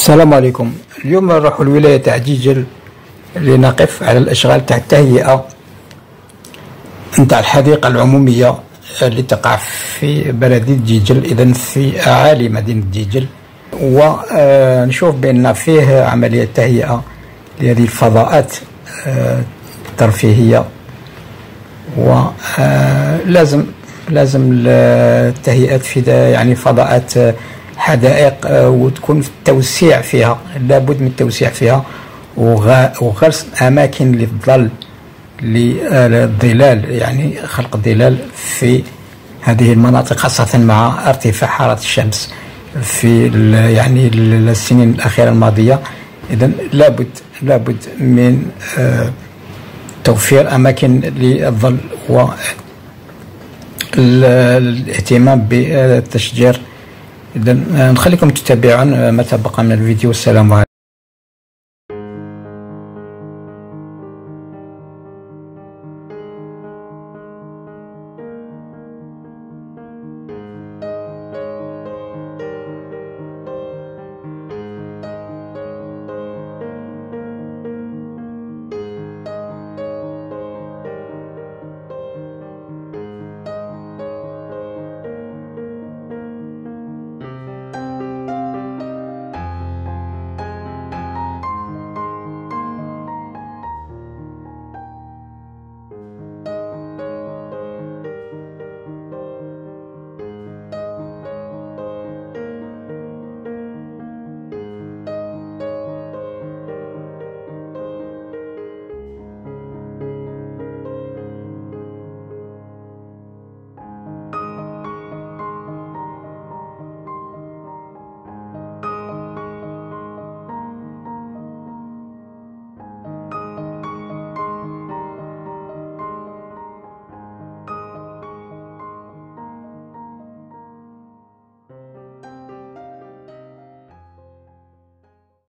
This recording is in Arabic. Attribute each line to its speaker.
Speaker 1: السلام عليكم. اليوم نروح الولاية تاع جيجل لنقف على الأشغال تاع التهيئة نتاع الحديقة العمومية اللي تقع في بلدية جيجل إذا في أعالي مدينة جيجل. ونشوف بأن فيه عملية تهيئة لهذه الفضاءات الترفيهية. ولازم لازم التهيئات في يعني فضاءات حدائق آه، وتكون في التوسيع فيها. لابد من التوسيع فيها. وغرس أماكن للظل للظلال يعني خلق الظلال في هذه المناطق خاصة مع ارتفاع حرارة الشمس في يعني السنين الأخيرة الماضية. إذا لابد لابد من آه، توفير أماكن للظل والاهتمام بالتشجير إذا نخليكم تتابعون ما تبقى من الفيديو. السلام عليكم.